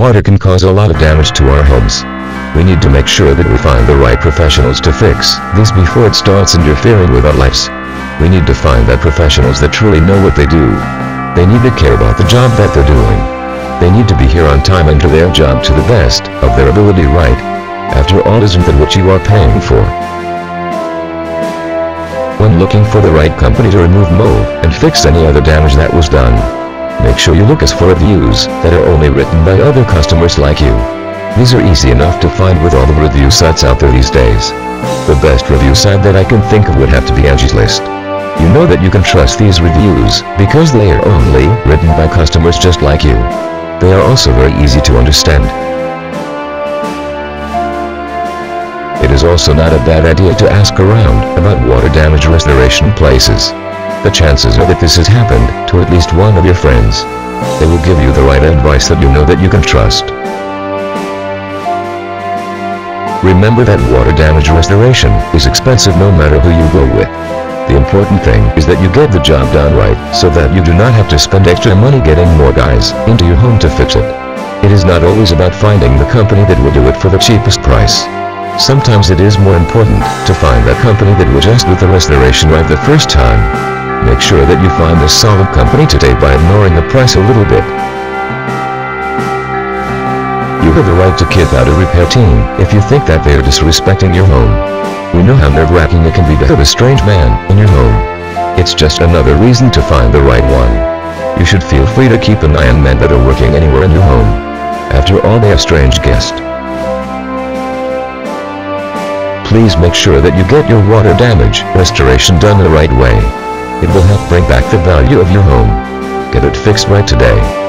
water can cause a lot of damage to our homes. We need to make sure that we find the right professionals to fix this before it starts interfering with our lives. We need to find that professionals that truly know what they do. They need to care about the job that they're doing. They need to be here on time and do their job to the best of their ability right. After all isn't that what you are paying for? When looking for the right company to remove mold and fix any other damage that was done, make sure you look as for reviews that are only written by other customers like you. These are easy enough to find with all the review sites out there these days. The best review site that I can think of would have to be Angie's List. You know that you can trust these reviews because they are only written by customers just like you. They are also very easy to understand. It is also not a bad idea to ask around about water damage restoration places. The chances are that this has happened to at least one of your friends. They will give you the right advice that you know that you can trust. Remember that water damage restoration is expensive no matter who you go with. The important thing is that you get the job done right so that you do not have to spend extra money getting more guys into your home to fix it. It is not always about finding the company that will do it for the cheapest price. Sometimes it is more important to find that company that will just do the restoration right the first time. Make sure that you find a solid company today by ignoring the price a little bit. You have the right to kick out a repair team if you think that they are disrespecting your home. We know how nerve-wracking it can be to have a strange man in your home. It's just another reason to find the right one. You should feel free to keep an eye on men that are working anywhere in your home. After all they are strange guests. Please make sure that you get your water damage restoration done the right way. It will help bring back the value of your home. Get it fixed right today.